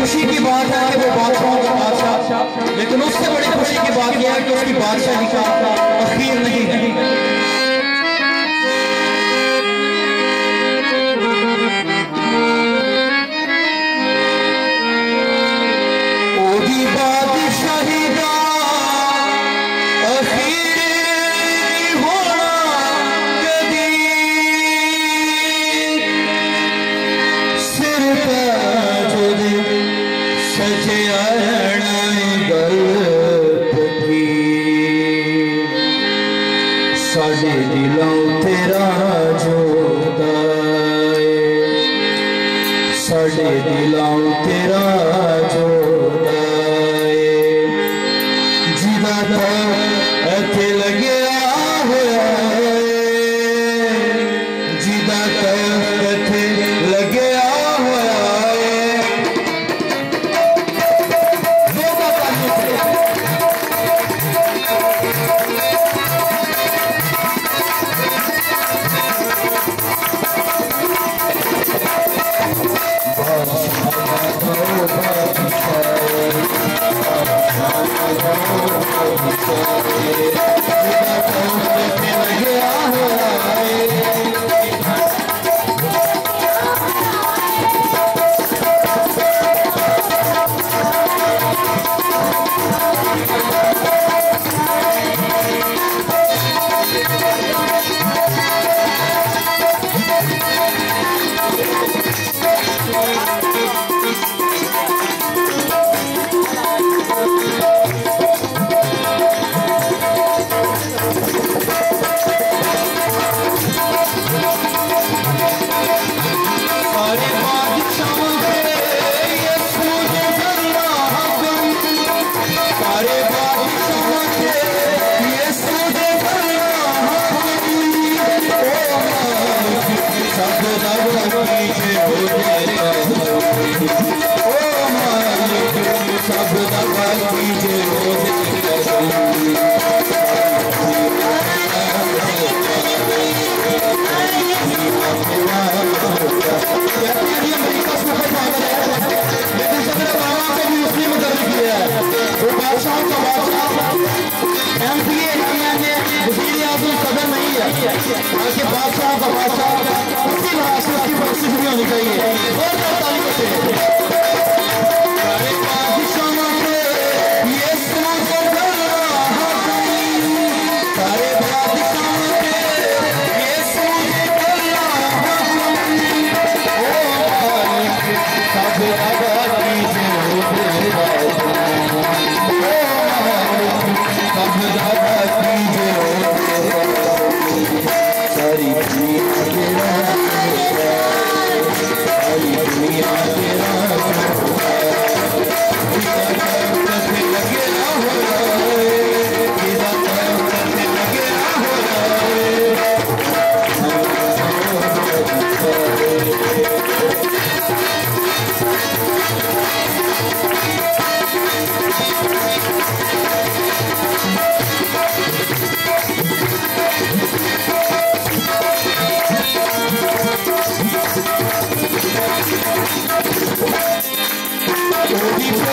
खुशी की बात है कि वो बादशाह का बादशाह। लेकिन उससे बड़ी खुशी की बात यह है कि उसकी बादशाही का अखीर नहीं है। दे दिलों तेरा जोता है साढ़े दिलों तेरा